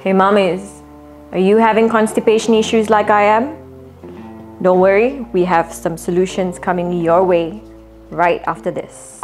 Hey mommies, are you having constipation issues like I am? Don't worry, we have some solutions coming your way right after this.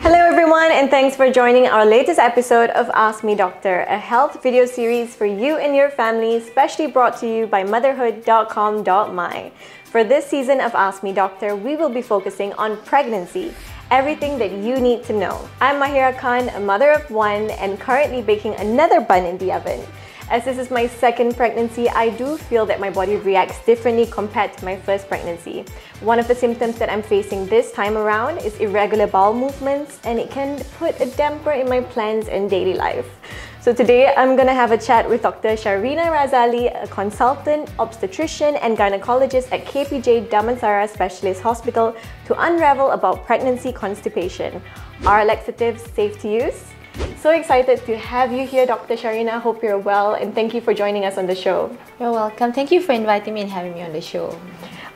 Hello everyone and thanks for joining our latest episode of Ask Me Doctor, a health video series for you and your family, specially brought to you by motherhood.com.my. For this season of Ask Me Doctor, we will be focusing on pregnancy everything that you need to know. I'm Mahira Khan, a mother of one, and currently baking another bun in the oven. As this is my second pregnancy, I do feel that my body reacts differently compared to my first pregnancy. One of the symptoms that I'm facing this time around is irregular bowel movements, and it can put a damper in my plans and daily life. So today I'm gonna have a chat with Dr. Sharina Razali, a consultant, obstetrician and gynecologist at KPJ Damansara Specialist Hospital to unravel about pregnancy constipation. Are laxatives safe to use? So excited to have you here, Dr. Sharina. Hope you're well and thank you for joining us on the show. You're welcome. Thank you for inviting me and having me on the show.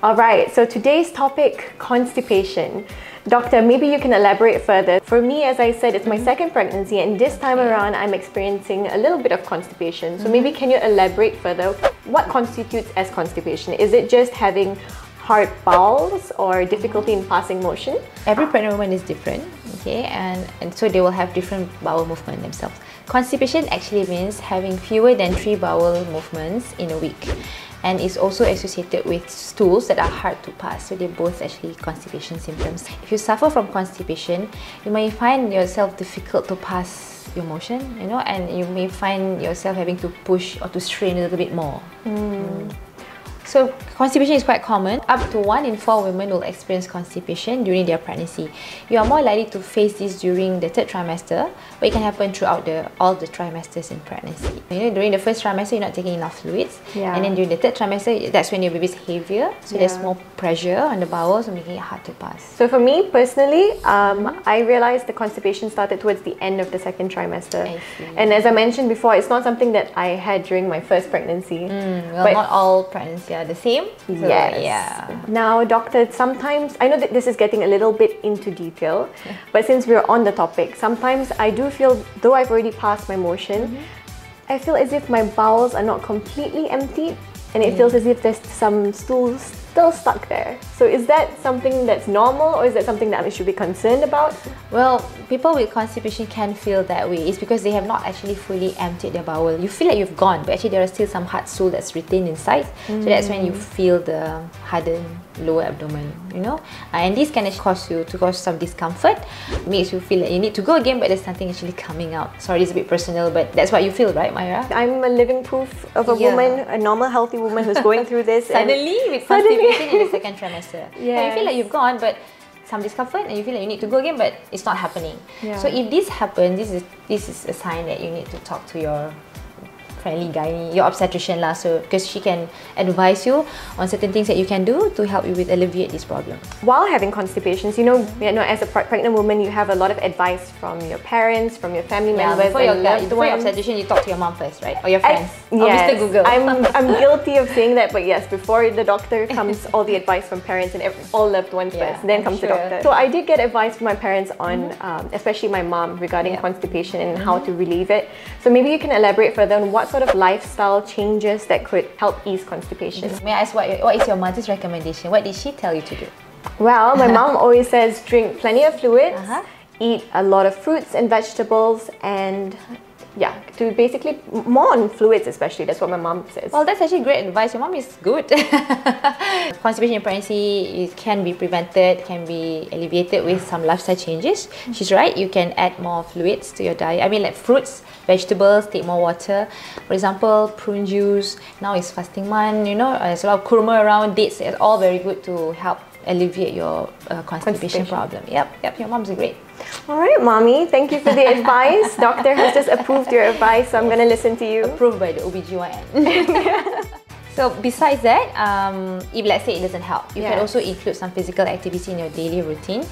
All right, so today's topic constipation. Doctor, maybe you can elaborate further. For me, as I said, it's my mm-hmm. second pregnancy, and this time around, I'm experiencing a little bit of constipation. So mm-hmm. maybe can you elaborate further? What constitutes as constipation? Is it just having hard bowels or difficulty in passing motion? Every pregnant woman is different, okay, and, and so they will have different bowel movement themselves. Constipation actually means having fewer than three bowel movements in a week and is also associated with stools that are hard to pass. So they're both actually constipation symptoms. If you suffer from constipation, you may find yourself difficult to pass your motion, you know, and you may find yourself having to push or to strain a little bit more. Mm. So constipation is quite common. Up to one in four women will experience constipation during their pregnancy. You are more likely to face this during the third trimester, but it can happen throughout the all the trimesters in pregnancy. You know, during the first trimester, you're not taking enough fluids, yeah. and then during the third trimester, that's when your baby's heavier, so yeah. there's more pressure on the bowels, making it hard to pass. So for me personally, um, I realized the constipation started towards the end of the second trimester, and as I mentioned before, it's not something that I had during my first pregnancy. Mm, well, but not all pregnancy the same. So, yes. Yeah. Now, doctor, sometimes I know that this is getting a little bit into detail, yeah. but since we're on the topic, sometimes I do feel, though I've already passed my motion, mm-hmm. I feel as if my bowels are not completely emptied, and it mm. feels as if there's some stools still stuck there. So is that something that's normal or is that something that we should be concerned about? Well, people with constipation can feel that way. It's because they have not actually fully emptied their bowel. You feel like you've gone, but actually there are still some hard stool that's retained inside. Mm. So that's when you feel the hardened lower abdomen, you know. Uh, and this can actually cause you to cause some discomfort, makes you feel like you need to go again, but there's something actually coming out. Sorry, it's a bit personal, but that's what you feel, right, Myra? I'm a living proof of a yeah. woman, a normal, healthy woman who's going through this. suddenly, with constipation in the second trimester. Yeah. you feel like you've gone, but some discomfort and you feel like you need to go again but it's not happening yeah. so if this happens this is this is a sign that you need to talk to your friendly guy, your obstetrician lah, so because she can advise you on certain things that you can do to help you with alleviate this problem. While having constipations, you know, you know, as a pregnant woman, you have a lot of advice from your parents, from your family yeah, members, before, your, before your obstetrician, you talk to your mom first, right, or your friends, I, or yes, Mr. Google. I'm I'm guilty of saying that, but yes, before the doctor comes all the advice from parents and every, all loved ones yeah, first, then I'm comes sure. the doctor. So I did get advice from my parents on, mm-hmm. um, especially my mom, regarding yeah. constipation and mm-hmm. how to relieve it. So maybe you can elaborate further on what sort of lifestyle changes that could help ease constipation. May I ask what, what is your mother's recommendation? What did she tell you to do? Well, my mom always says drink plenty of fluids, uh-huh. eat a lot of fruits and vegetables, and yeah, to basically more on fluids, especially. That's what my mom says. Well, that's actually great advice. Your mom is good. Constipation in pregnancy it can be prevented, can be alleviated with some lifestyle changes. Mm-hmm. She's right. You can add more fluids to your diet. I mean, like fruits, vegetables, take more water. For example, prune juice. Now it's fasting month. You know, there's a lot of kurma around. Dates. It's all very good to help alleviate your uh, constipation, constipation problem. Yep, yep. Your mom's great. All right, mommy. Thank you for the advice. Doctor has just approved your advice, so I'm going to listen to you. Approved by the OBGYN. so besides that, um, if let's say it doesn't help, you yes. can also include some physical activity in your daily routine.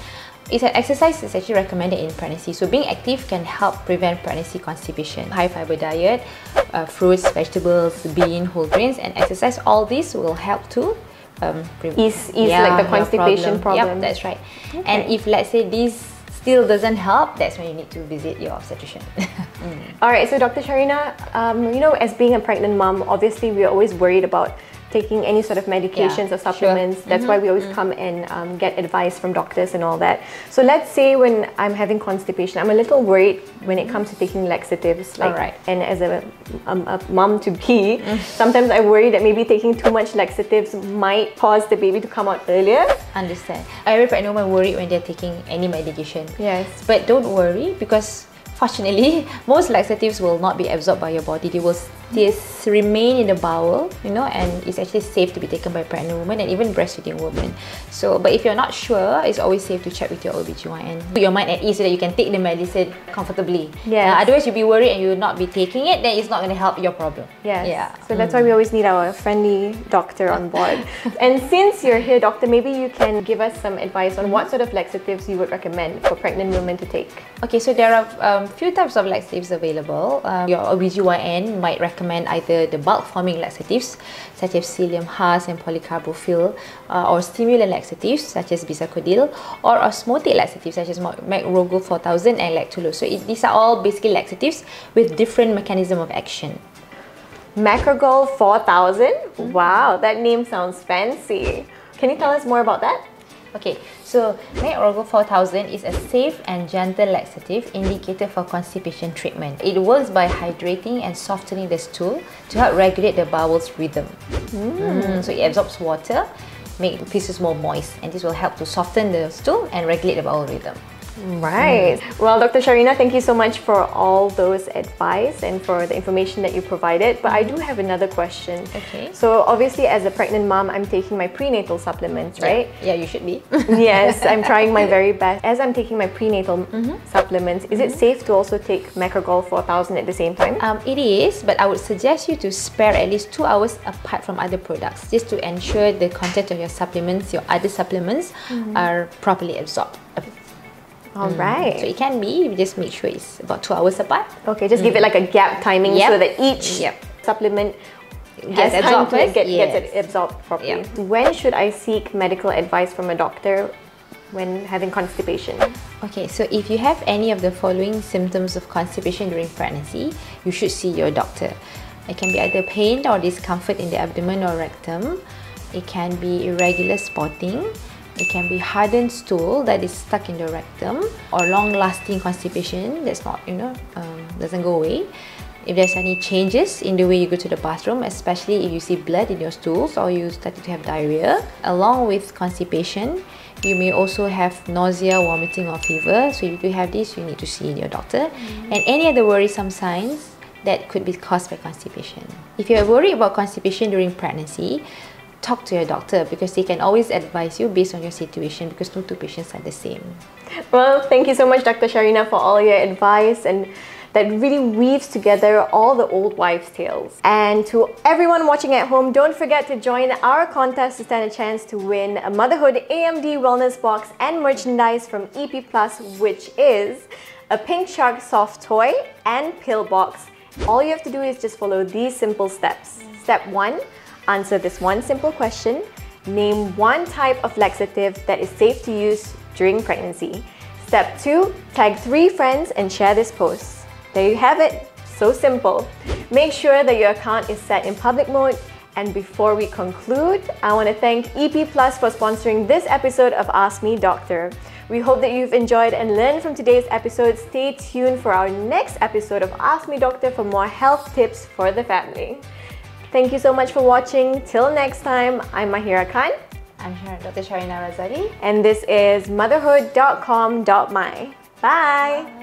It's an exercise is actually recommended in pregnancy. So being active can help prevent pregnancy constipation. High fiber diet, uh, fruits, vegetables, bean, whole grains, and exercise. All these will help to um, ease, ease yeah, like the constipation problem. problem. Yep, that's right. Okay. And if let's say this still doesn't help, that's when you need to visit your obstetrician. All right, so Dr. Sharina, um, you know, as being a pregnant mom, obviously we're always worried about taking any sort of medications Yeah, or supplements. sure. That's why we always come and um, get advice from doctors and all that. So let's say when I'm having constipation, I'm a little worried when it comes to taking laxatives. Like, Alright. And as a, um, a mom to be, sometimes I worry that maybe taking too much laxatives might cause the baby to come out earlier. Understand. I Every pregnant woman worried when they're taking any medication. Yes. But don't worry because fortunately, most laxatives will not be absorbed by your body. They will still remain in the bowel, you know, and it's actually safe to be taken by pregnant women and even breastfeeding women. So, but if you're not sure, it's always safe to check with your OBGYN. Put your mind at ease so that you can take the medicine comfortably. Yeah. Uh, otherwise, you'll be worried and you'll not be taking it, then it's not going to help your problem. Yes. Yeah. So that's why we always need our friendly doctor on board. and since you're here, doctor, maybe you can give us some advice on what sort of laxatives you would recommend for pregnant women to take. Okay, so there are um, few types of laxatives available. Um, your OBGYN might recommend either the bulk forming laxatives such as psyllium husk and polycarbophil uh, or stimulant laxatives such as bisacodyl or osmotic laxatives such as macrogol 4000 and lactulose. So it, these are all basically laxatives with different mechanism of action. Macrogol 4000? Wow, that name sounds fancy. Can you tell us more about that? Okay, so Macrogol 4000 is a safe and gentle laxative indicated for constipation treatment. It works by hydrating and softening the stool to help regulate the bowel's rhythm. Mm, So it absorbs water, make pieces more moist, and this will help to soften the stool and regulate the bowel rhythm. Right. Well, Dr. Sharina, thank you so much for all those advice and for the information that you provided. But I do mm-hmm. have another question. Okay. So obviously, as a pregnant mom, I'm taking my prenatal supplements, right? Yeah, you should be. yes, I'm trying my very best. As I'm taking my prenatal mm-hmm. supplements, is it mm-hmm. safe to also take Macrogol 4000 at the same time? Um, it is, but I would suggest you to spare at least two hours apart from other products just to ensure the content of your supplements, your other supplements, are properly absorbed. All mm. right. So it can be, you just make sure it's about two hours apart. Okay, just give it mm. like a gap timing Yep. so that each Yep. supplement Gets absorbed get, gets it Yes. absorbed properly. Yep. When should I seek medical advice from a doctor when having constipation? Okay, so if you have any of the following symptoms of constipation during pregnancy, you should see your doctor. It can be either pain or discomfort in the abdomen or rectum. It can be irregular spotting. It can be hardened stool that is stuck in the rectum or long-lasting constipation that's not, you know, um, doesn't go away. If there's any changes in the way you go to the bathroom, especially if you see blood in your stools or you started to have diarrhea, along with constipation, you may also have nausea, vomiting, or fever. So if you have this, you need to see your doctor. And any other worrisome signs that could be caused by constipation. If you're worried about constipation during pregnancy, talk to your doctor because they can always advise you based on your situation because no two patients are the same. Well, thank you so much, Dr. Sharina, for all your advice and that really weaves together all the old wives' tales. And to everyone watching at home, don't forget to join our contest to stand a chance to win a Motherhood AMD Wellness Box and merchandise from EP Plus, which is a Pink Shark soft toy and pill box. All you have to do is just follow these simple steps. Step one, answer this one simple question. Name one type of laxative that is safe to use during pregnancy. Step two, tag three friends and share this post. There you have it. So simple. Make sure that your account is set in public mode. And before we conclude, I want to thank EP Plus for sponsoring this episode of Ask Me Doctor. We hope that you've enjoyed and learned from today's episode. Stay tuned for our next episode of Ask Me Doctor for more health tips for the family. Thank you so much for watching. Till next time, I'm Mahira Khan, I'm Dr. Sharina Razali. and this is motherhood.com.my. Bye.